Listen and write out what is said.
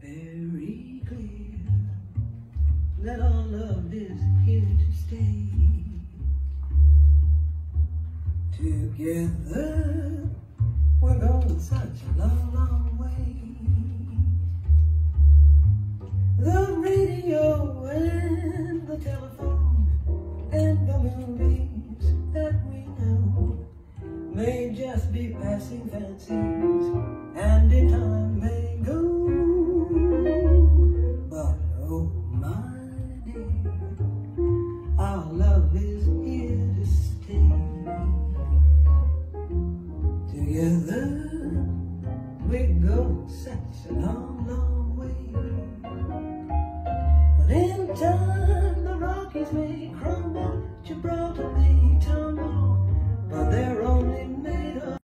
very clear that our love is here to stay. Together, we're going such a long, long way. The radio and the telephone and the movies that we know may just be passing fancies Together we go such a long, long way. But in time